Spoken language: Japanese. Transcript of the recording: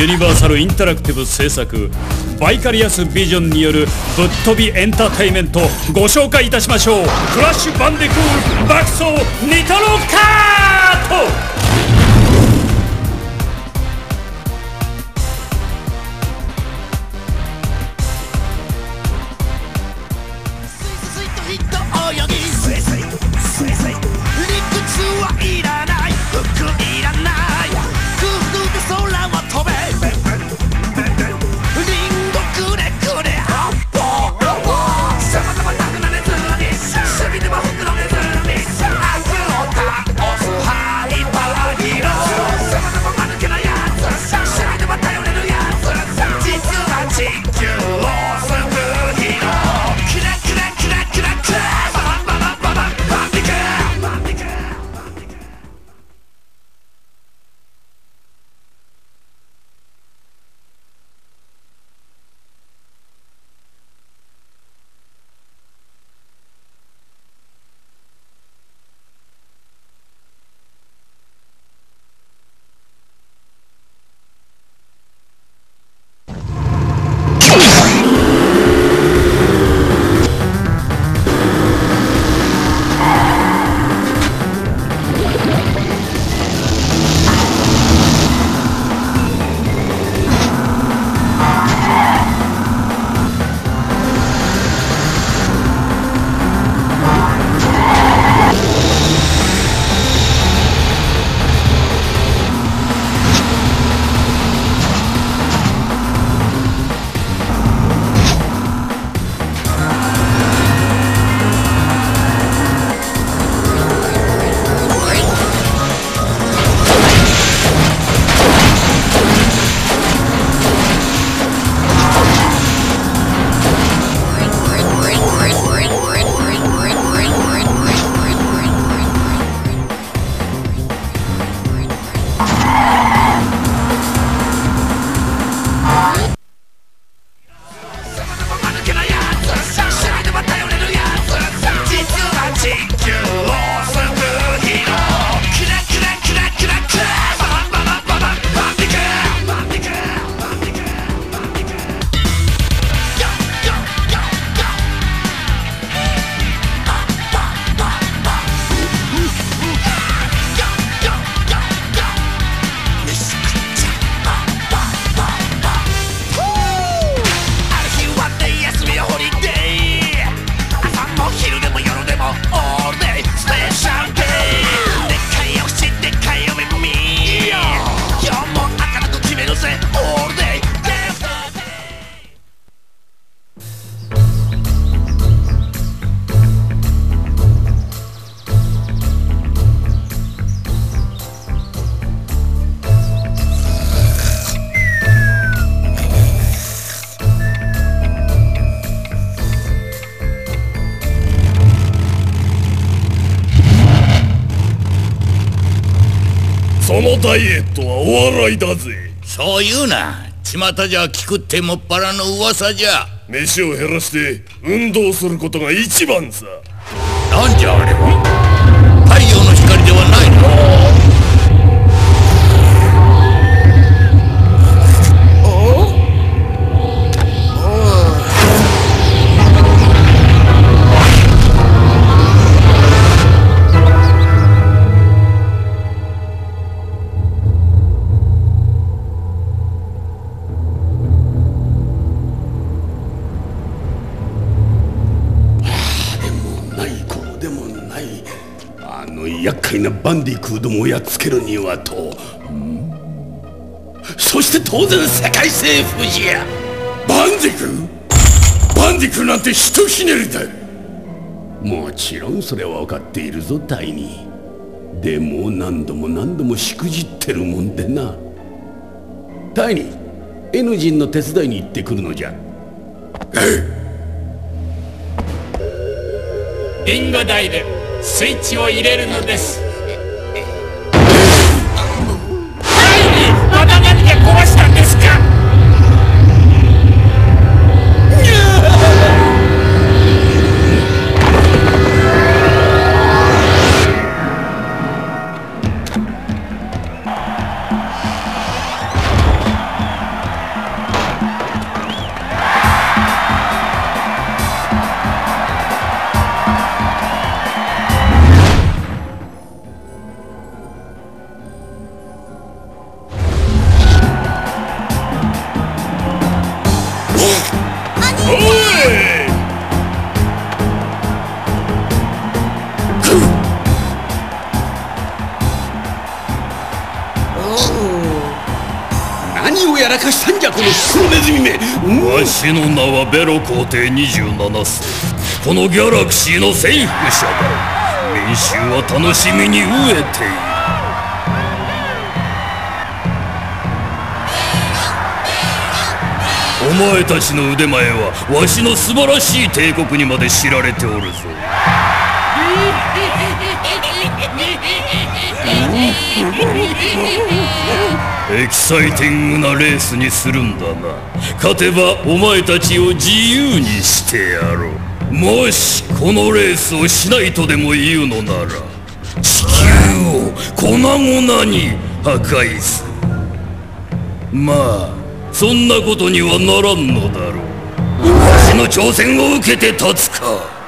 ユニバーサルインタラクティブ制作バイカリアスビジョンによるぶっ飛びエンターテイメントご紹介いたしましょう。クラッシュバンディクール爆走ニトロカートのダイエットはお笑いだぜ。そう言うな。巷じゃ聞くってもっぱらの噂じゃ。飯を減らして運動することが一番さ。なんじゃあれは。太陽の光ではないの厄介なバンディクーどもをやっつけるにはと。うんそして当然世界征服じゃバンディクー？バンディクーなんてひとひねりだ。もちろんそれは分かっているぞタイニー。でも何度も何度もしくじってるもんでな。タイニー N 人の手伝いに行ってくるのじゃ。リンゴ台でスイッチを入れるのです。らかしたんじゃこの黒ネズミめ、うん。わしの名はベロ皇帝27世このギャラクシーの征服者だ民衆は楽しみに飢えているお前たちの腕前はわしの素晴らしい帝国にまで知られておるぞエキサイティングなレースにするんだな。勝てばお前たちを自由にしてやろう。もしこのレースをしないとでも言うのなら地球を粉々に破壊する。まあそんなことにはならんのだろう。わしの挑戦を受けて立つか。